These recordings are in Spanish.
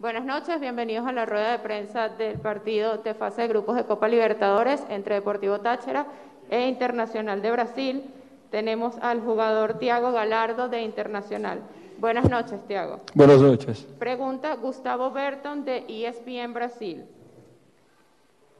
Buenas noches, bienvenidos a la rueda de prensa del partido de fase de grupos de Copa Libertadores entre Deportivo Táchira e Internacional de Brasil. Tenemos al jugador Tiago Galardo de Internacional. Buenas noches, Tiago. Buenas noches. Pregunta Gustavo Berton de ESPN Brasil.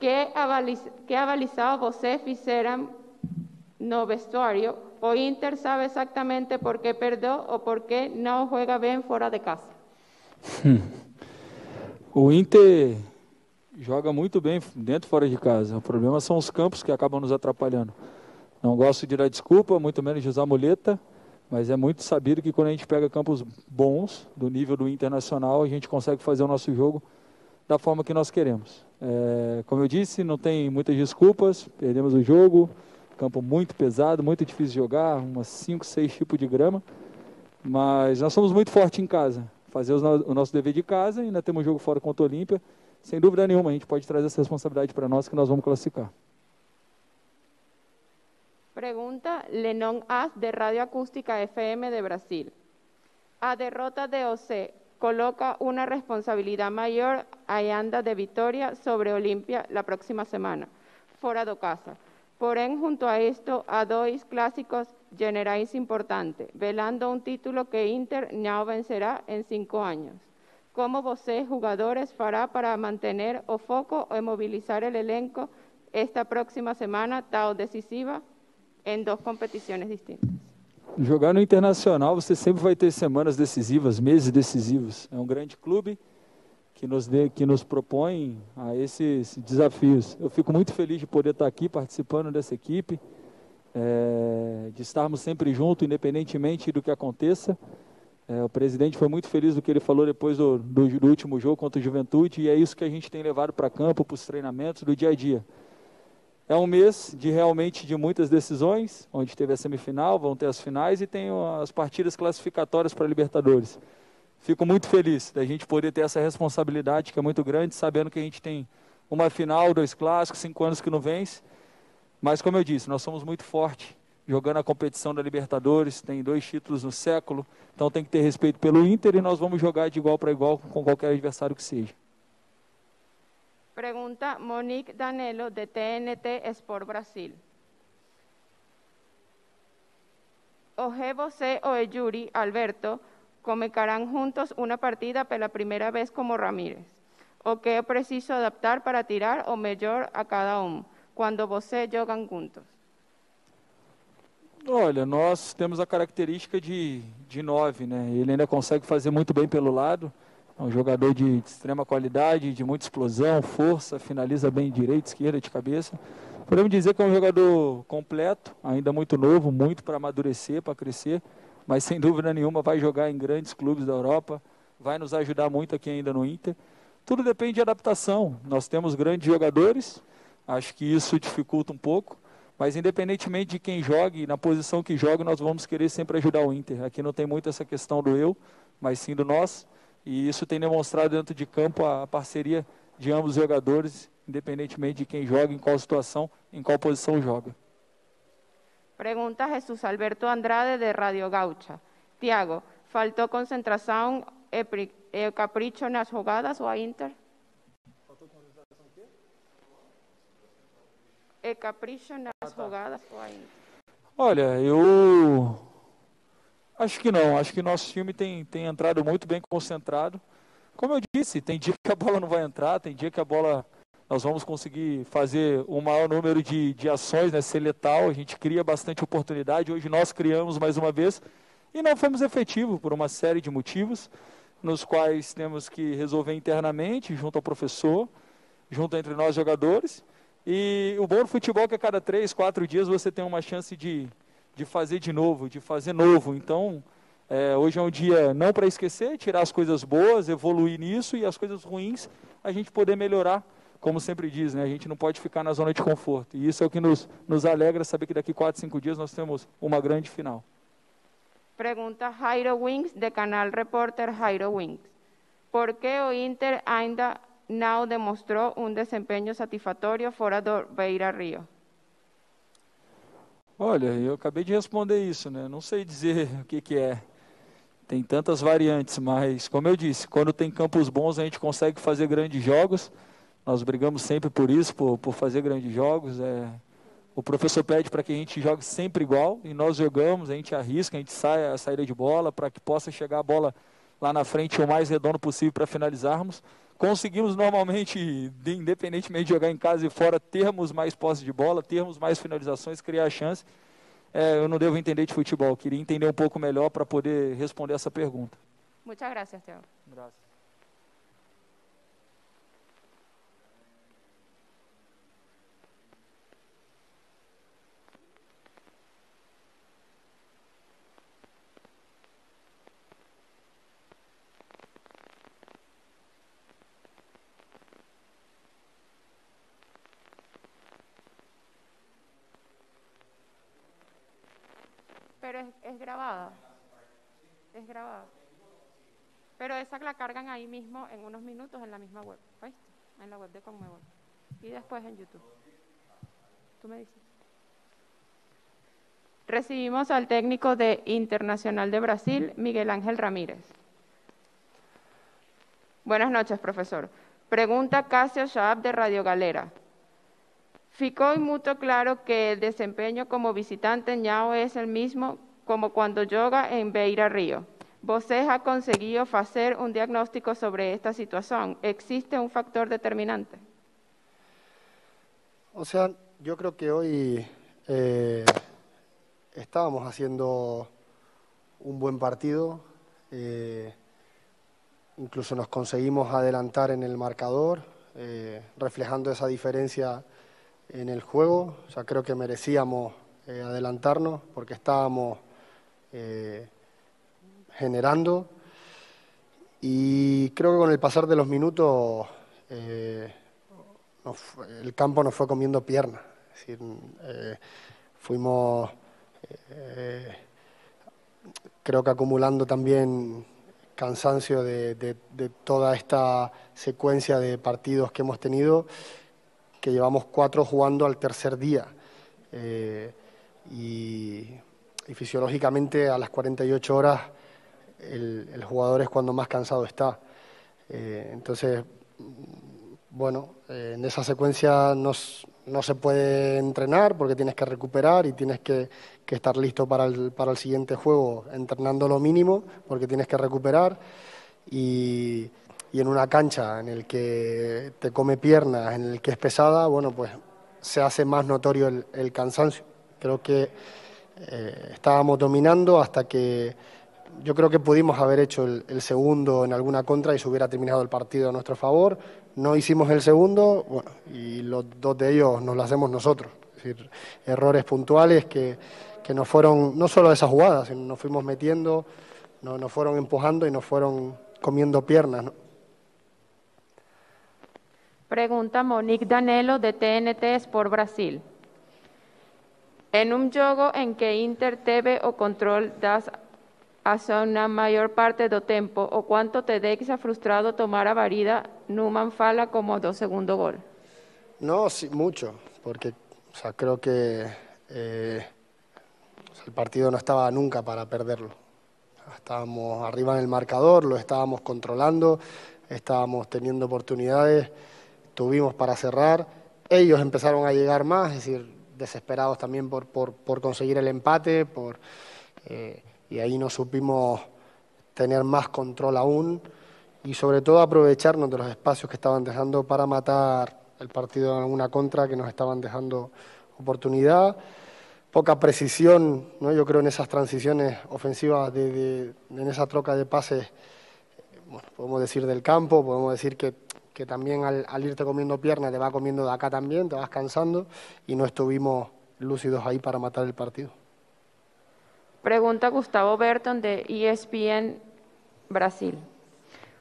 ¿Qué ha balizado você fizeram no vestuario? ¿O Inter sabe exactamente por qué perdió o por qué no juega bien fuera de casa? O Inter joga muito bem dentro e fora de casa. O problema são os campos que acabam nos atrapalhando. Não gosto de dar desculpa, muito menos de usar muleta, mas é muito sabido que quando a gente pega campos bons, do nível do internacional, a gente consegue fazer o nosso jogo da forma que nós queremos. É, como eu disse, não tem muitas desculpas, perdemos o jogo, campo muito pesado, muito difícil de jogar, umas 5, 6 tipos de grama, mas nós somos muito fortes em casa fazer o nosso dever de casa, ainda temos um jogo fora contra o Olímpia. Sem dúvida nenhuma, a gente pode trazer essa responsabilidade para nós que nós vamos classificar. Pergunta Lenon As, de Rádio Acústica FM de Brasil. A derrota de OC coloca uma responsabilidade maior ainda de vitória sobre Olimpia la próxima semana, fora do casa. Porém, junto a esto, há dois clássicos generais importantes, velando um título que Inter não vencerá em cinco anos. Como você, jogadores, fará para manter o foco e mobilizar o elenco esta próxima semana tão decisiva em duas competições distintas? Jogar no Internacional, você sempre vai ter semanas decisivas, meses decisivos. É um grande clube que nos, que nos propõe a esses desafios. Eu fico muito feliz de poder estar aqui participando dessa equipe, é, de estarmos sempre juntos, independentemente do que aconteça. É, o presidente foi muito feliz do que ele falou depois do, do, do último jogo contra o Juventude, e é isso que a gente tem levado para campo, para os treinamentos do dia a dia. É um mês de realmente de muitas decisões, onde teve a semifinal, vão ter as finais e tem as partidas classificatórias para a Libertadores fico muito feliz da gente poder ter essa responsabilidade que é muito grande, sabendo que a gente tem uma final, dois clássicos, cinco anos que não vence. Mas como eu disse, nós somos muito fortes jogando a competição da Libertadores, tem dois títulos no século, então tem que ter respeito pelo Inter e nós vamos jogar de igual para igual com qualquer adversário que seja. Pergunta Monique Danelo, de TNT Sport Brasil. Oje você ou Yuri Alberto comecarán juntos una partida pela primeira vez como Ramírez. O que é preciso adaptar para tirar o melhor a cada um, quando você jogam juntos? Olha, nós temos a característica de, de nove, né? Ele ainda consegue fazer muito bem pelo lado. É um jogador de, extrema qualidade, de muita explosão, força, finaliza bem direita, esquerda, de cabeça. Podemos dizer que é um jogador completo, ainda muito novo, muito para amadurecer, para crescer mas sem dúvida nenhuma vai jogar em grandes clubes da Europa, vai nos ajudar muito aqui ainda no Inter. Tudo depende de adaptação. Nós temos grandes jogadores, acho que isso dificulta um pouco, mas independentemente de quem jogue, na posição que jogue, nós vamos querer sempre ajudar o Inter. Aqui não tem muito essa questão do eu, mas sim do nós, e isso tem demonstrado dentro de campo a parceria de ambos os jogadores, independentemente de quem joga, em qual situação, em qual posição joga. Pregunta Jesús Alberto Andrade de Radio Gaucha. Tiago, ¿faltó concentración e, e capricho nas jogadas ou a Inter? Faltou concentração quê? E capricho nas ah, jogadas ou a Inter? Olha, eu acho que não. Acho que nosso time tem, tem entrado muito bem concentrado. Como eu disse, tem dia que a bola não vai entrar, tem dia que a bola nós vamos conseguir fazer o maior número de, de ações, né, ser letal, a gente cria bastante oportunidade, hoje nós criamos mais uma vez, e não fomos efetivos por uma série de motivos, nos quais temos que resolver internamente, junto ao professor, junto entre nós jogadores, e o bom do futebol é que a cada três, quatro dias você tem uma chance de, de fazer de novo, de fazer novo, então... É, hoje é um dia não para esquecer, tirar as coisas boas, evoluir nisso e as coisas ruins a gente poder melhorar como sempre diz, né, a gente não pode ficar na zona de conforto. E isso é o que nos, nos alegra saber que daqui quatro, cinco dias nós temos uma grande final. Pergunta Jairo Wings, de canal Reporter Jairo Wings. Por que o Inter ainda não demonstrou um desempenho satisfatório fora do Beira Rio? Olha, eu acabei de responder isso, né? Não sei dizer o que, que é. tem tantas variantes, mas como eu disse, quando tem campos bons a gente consegue fazer grandes jogos. Nós brigamos sempre por isso, por, por fazer grandes jogos. É, o professor pede para que a gente jogue sempre igual e nós jogamos, a gente arrisca, a gente sai a saída de bola para que possa chegar a bola lá na frente o mais redondo possível para finalizarmos. Conseguimos normalmente, independentemente de jogar em casa e fora, termos mais posse de bola, termos mais finalizações, criar chance. É, eu não devo entender de futebol, queria entender um pouco melhor para poder responder essa pergunta. Muchas gracias, Teo. Pero es, grabada. Es grabada. Pero esa la cargan ahí mismo en unos minutos en la misma web. ¿Oíste? En la web de Conmebol. Y después en YouTube. Tú me dices. Recibimos al técnico de Internacional de Brasil, Miguel Ángel Ramírez. Buenas noches, profesor. Pregunta Casio Shaab de Radio Galera. Ficou muito claro que el desempeño como visitante en Ñao es el mismo como cuando yoga en Beira Río. ¿Você ha conseguido hacer un diagnóstico sobre esta situación? ¿Existe un factor determinante? O sea, yo creo que hoy eh, estábamos haciendo un buen partido, eh, incluso nos conseguimos adelantar en el marcador, eh, reflejando esa diferencia en el juego. O sea, creo que merecíamos eh, adelantarnos porque estábamos eh, generando. Y creo que con el pasar de los minutos eh, nos el campo nos fue comiendo piernas. Es decir, eh, fuimos, eh, creo que acumulando también cansancio de, de- de toda esta secuencia de partidos que hemos tenido que llevamos cuatro jugando al tercer día. Eh, y, fisiológicamente a las 48 horas el, jugador es cuando más cansado está. Eh, entonces, bueno, eh, en esa secuencia no, no se puede entrenar porque tienes que recuperar y tienes que, que estar listo para el, para el siguiente juego entrenando lo mínimo porque tienes que recuperar y, y en una cancha en el que te come piernas, en el que es pesada, bueno, pues se hace más notorio el, el cansancio. Creo que eh, estábamos dominando hasta que yo creo que pudimos haber hecho el, segundo en alguna contra y se hubiera terminado el partido a nuestro favor. No hicimos el segundo, bueno, y los dos de ellos nos lo hacemos nosotros. Es decir, errores puntuales que, que nos fueron, no solo esas jugadas, sino nos fuimos metiendo, nos, fueron empujando y nos fueron comiendo piernas. Pregunta Monique Danelo de TNT Sport Brasil. En un jogo en que Inter teve o control das ações na maior parte do tempo, o quanto te deixa frustrado tomar a varida Numan fala como do segundo gol? No, sí, mucho, porque creo que eh, el partido no estaba nunca para perderlo. Estábamos arriba en el marcador, lo estábamos controlando, estábamos teniendo oportunidades, tuvimos para cerrar. Ellos empezaron a llegar más, es decir, desesperados también por, por, por conseguir el empate, por, eh, y ahí no supimos tener más control aún y sobre todo aprovecharnos de los espacios que estaban dejando para matar el partido en alguna contra que nos estaban dejando oportunidad. Poca precisión, ¿no? yo creo, en esas transiciones ofensivas, de, de- en esa troca de pases, bueno, podemos decir del campo, podemos decir que, que también al, al irte comiendo piernas te va comiendo de acá también, te vas cansando y no estuvimos lúcidos ahí para matar el partido. Pregunta Gustavo Berton de ESPN Brasil.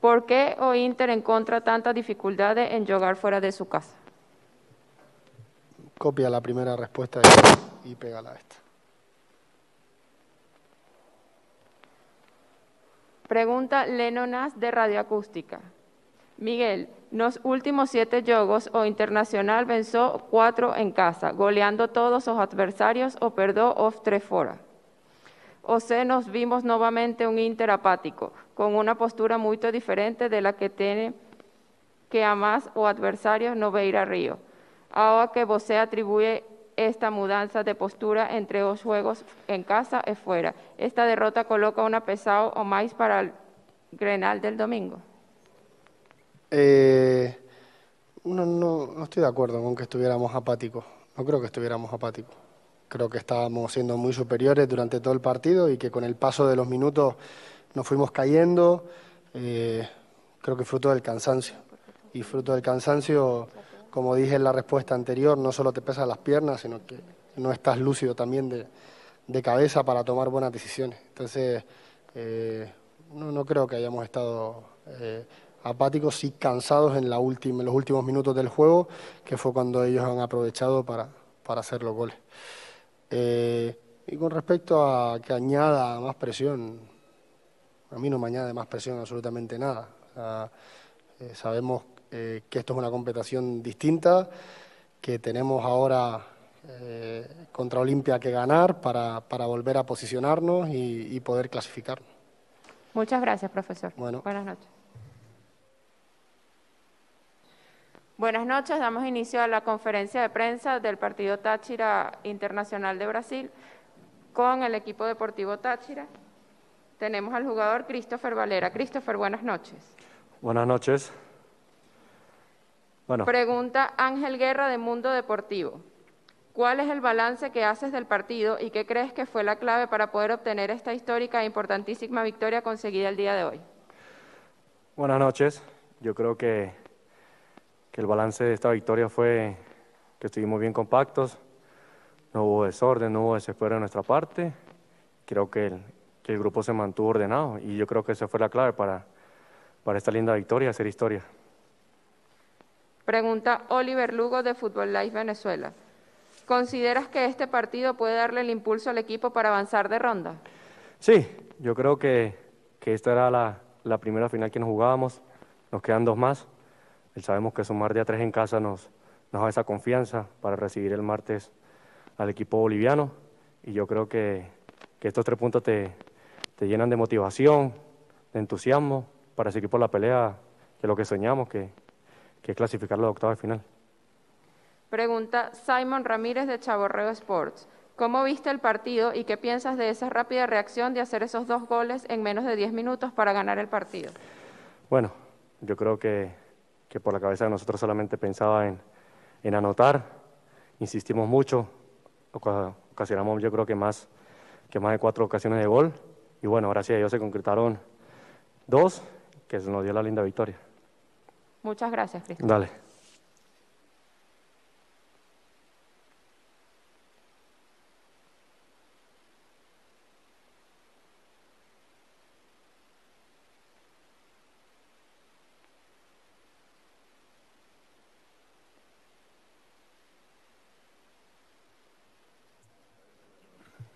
¿Por qué o Inter encontra tantas dificultades en jugar fuera de su casa? Copia la primera respuesta y, y pégala a esta. Pregunta Lenonas de Radioacústica. Miguel, nos últimos siete jogos o Internacional venció cuatro en casa, goleando todos los adversarios o perdió tres fora. o se nos vimos nuevamente un Inter apático, con una postura muy diferente de la que tiene que a más o adversarios no ir a Río. Ahora que vos atribuye esta mudanza de postura entre los juegos en casa y fuera. Esta derrota coloca una pesado o más para el Grenal del domingo. Eh, no, no, estoy de acuerdo con que estuviéramos apáticos. No creo que estuviéramos apáticos. Creo que estábamos siendo muy superiores durante todo el partido y que con el paso de los minutos nos fuimos cayendo. Eh, creo que fruto del cansancio. Y fruto del cansancio como dije en la respuesta anterior, no solo te pesan las piernas, sino que no estás lúcido también de, cabeza para tomar buenas decisiones. Entonces, eh, no, creo que hayamos estado apáticos, sí cansados en, la última, en los últimos minutos del juego, que fue cuando ellos han aprovechado para, para hacer los goles. Eh, y con respecto a que añada más presión, a mí no me añade más presión absolutamente nada. sabemos eh, que esto es una competición distinta, que tenemos ahora eh, contra Olimpia que ganar para, para, volver a posicionarnos y, poder clasificar. Muchas gracias, profesor. Bueno. Buenas noches. Buenas noches, damos inicio a la conferencia de prensa del partido Táchira Internacional de Brasil con el equipo deportivo Táchira. Tenemos al jugador Christopher Valera. Christopher, buenas noches. Buenas noches. Pregunta Ángel Guerra de Mundo Deportivo. ¿Cuál es el balance que haces del partido y qué crees que fue la clave para poder obtener esta histórica e importantísima victoria conseguida el día de hoy? Buenas noches. Yo creo que, que el balance de esta victoria fue que estuvimos bien compactos, no hubo desorden, no hubo desespero de nuestra parte. Creo que el, que el grupo se mantuvo ordenado y yo creo que esa fue la clave para, para esta linda victoria, hacer historia. Pregunta Oliver Lugo de Fútbol Live Venezuela. ¿Consideras que este partido puede darle el impulso al equipo para avanzar de ronda? Sí, yo creo que, esta era la, primera final que nos jugábamos. Nos quedan dos más. Sabemos que sumar de a tres en casa nos, nos da esa confianza para recibir el martes al equipo boliviano. Y yo creo que, estos tres puntos te, te, llenan de motivación, de entusiasmo para seguir por la pelea, que es lo que soñamos, que, que clasificar la octava final. Pregunta Simon Ramírez de Chaborreo Sports. ¿Cómo viste el partido y qué piensas de esa rápida reacción de hacer esos dos goles en menos de 10 minutos para ganar el partido? Bueno, yo creo que, que por la cabeza de nosotros solamente pensaba en, en anotar, insistimos mucho, ocasionamos yo creo que más, que más de cuatro ocasiones de gol y bueno, gracias a Dios se concretaron dos, que nos dio la linda victoria. Muchas gracias, Cristian. Dale.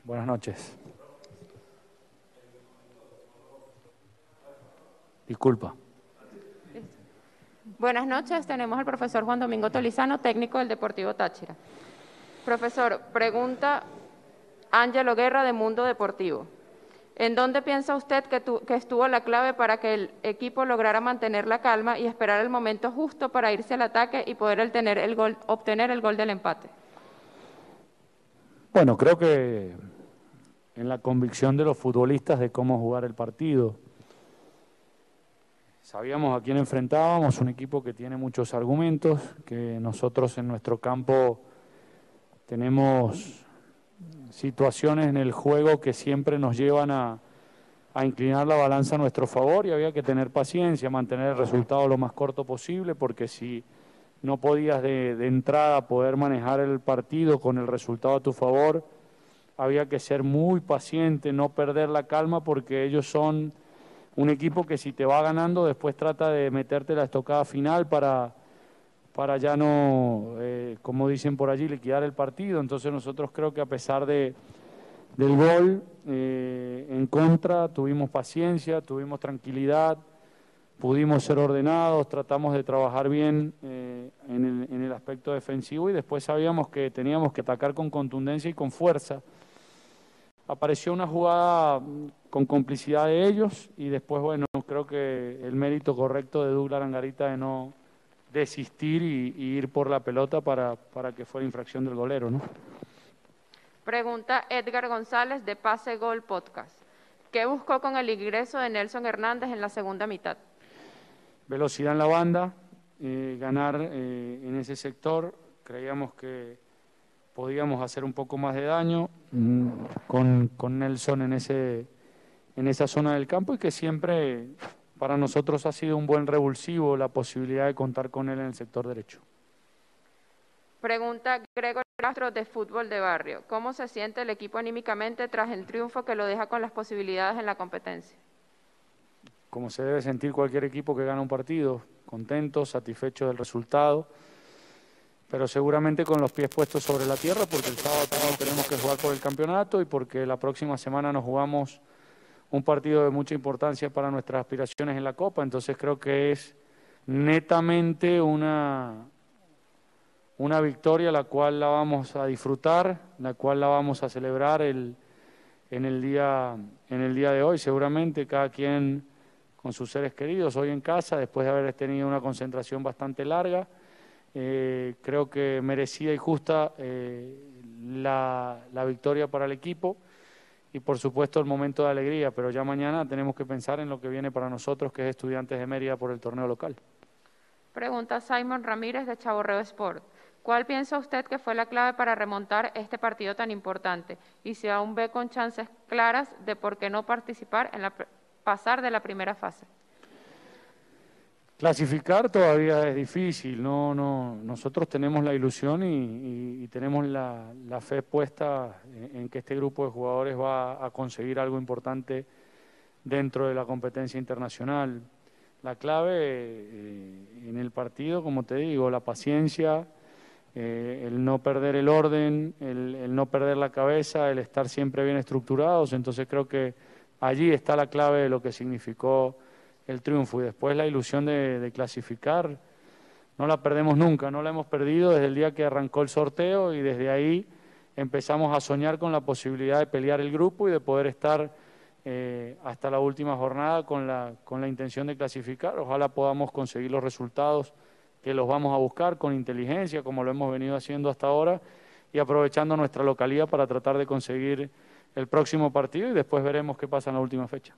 Buenas noches. Disculpa. Buenas noches, tenemos al profesor Juan Domingo Tolizano, técnico del Deportivo Táchira. Profesor, pregunta Ángelo Guerra de Mundo Deportivo. ¿En dónde piensa usted que, que, estuvo la clave para que el equipo lograra mantener la calma y esperar el momento justo para irse al ataque y poder obtener el gol, obtener el gol del empate? Bueno, creo que en la convicción de los futbolistas de cómo jugar el partido, Sabíamos a quién enfrentábamos, un equipo que tiene muchos argumentos, que nosotros en nuestro campo tenemos situaciones en el juego que siempre nos llevan a, inclinar la balanza a nuestro favor y había que tener paciencia, mantener el resultado lo más corto posible, porque si no podías de, de entrada poder manejar el partido con el resultado a tu favor, había que ser muy paciente, no perder la calma, porque ellos son un equipo que si te va ganando después trata de meterte la estocada final para, para ya no, eh, como dicen por allí, liquidar el partido. Entonces nosotros creo que a pesar de, del gol eh, en contra, tuvimos paciencia, tuvimos tranquilidad, pudimos ser ordenados, tratamos de trabajar bien eh, en, el, en el aspecto defensivo y después sabíamos que teníamos que atacar con contundencia y con fuerza apareció una jugada mm, con complicidad de ellos y después, bueno, creo que el mérito correcto de Douglas Arangarita de no desistir y, y, ir por la pelota para, para que fuera infracción del golero, ¿no? Pregunta Edgar González de Pase Gol Podcast. ¿Qué buscó con el ingreso de Nelson Hernández en la segunda mitad? Velocidad en la banda, eh, ganar eh, en ese sector. Creíamos que podíamos hacer un poco más de daño mm, con, con Nelson en, ese, en esa zona del campo y que siempre para nosotros ha sido un buen revulsivo la posibilidad de contar con él en el sector derecho. Pregunta Gregor Castro de Fútbol de Barrio. ¿Cómo se siente el equipo anímicamente tras el triunfo que lo deja con las posibilidades en la competencia? Como se debe sentir cualquier equipo que gana un partido, contento, satisfecho del resultado, pero seguramente con los pies puestos sobre la tierra porque el sábado tenemos que jugar por el campeonato y porque la próxima semana nos jugamos un partido de mucha importancia para nuestras aspiraciones en la Copa, entonces creo que es netamente una, una victoria la cual la vamos a disfrutar, la cual la vamos a celebrar el, en, el día, en el día de hoy, seguramente cada quien con sus seres queridos, hoy en casa, después de haber tenido una concentración bastante larga, eh, creo que merecida y justa eh, la, la victoria para el equipo y por supuesto el momento de alegría, pero ya mañana tenemos que pensar en lo que viene para nosotros, que es estudiantes de Mérida por el torneo local. Pregunta Simon Ramírez de Chaborreo Sport. ¿Cuál piensa usted que fue la clave para remontar este partido tan importante? Y si aún ve con chances claras de por qué no participar en la pasar de la primera fase. Clasificar todavía es difícil, no, no, nosotros tenemos la ilusión y, tenemos la, fe puesta en, que este grupo de jugadores va a conseguir algo importante dentro de la competencia internacional. La clave eh, en el partido, como te digo, la paciencia, eh, el no perder el orden, el, no perder la cabeza, el estar siempre bien estructurados. Entonces creo que allí está la clave de lo que significó el triunfo. Y después la ilusión de, clasificar, no la perdemos nunca, no la hemos perdido desde el día que arrancó el sorteo y desde ahí empezamos a soñar con la posibilidad de pelear el grupo y de poder estar eh, hasta la última jornada con la, con la intención de clasificar. Ojalá podamos conseguir los resultados que los vamos a buscar con inteligencia, como lo hemos venido haciendo hasta ahora, y aprovechando nuestra localidad para tratar de conseguir el próximo partido y después veremos qué pasa en la última fecha.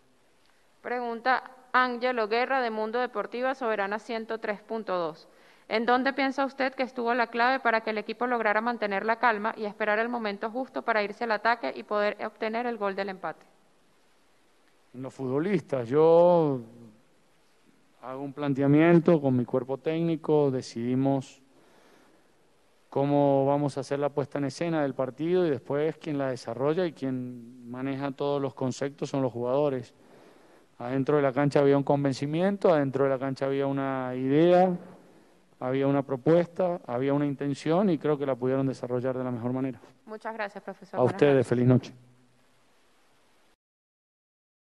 Pregunta Ángelo Guerra de Mundo Deportiva Soberana 103.2. ¿En dónde piensa usted que estuvo la clave para que el equipo lograra mantener la calma y esperar el momento justo para irse al ataque y poder obtener el gol del empate? Los futbolistas, yo hago un planteamiento con mi cuerpo técnico, decidimos cómo vamos a hacer la puesta en escena del partido y después quien la desarrolla y quien maneja todos los conceptos son los jugadores. Adentro de la cancha había un convencimiento, adentro de la cancha había una idea, había una propuesta, había una intención y creo que la pudieron desarrollar de la mejor manera. Muchas gracias, profesor. A ustedes, feliz noche.